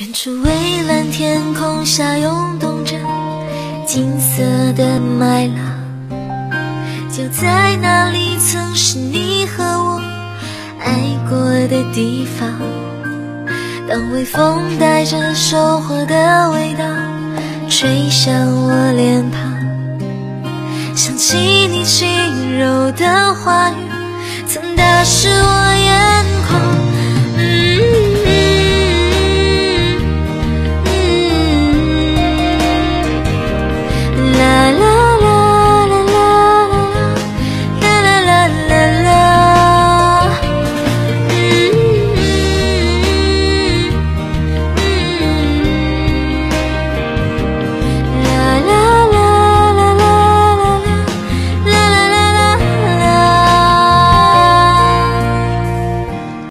远处蔚蓝天空下涌动着金色的麦浪就在那里曾是你和我爱过的地方。当微风带着收获的味道吹向我脸庞想起你轻柔的话语曾打湿我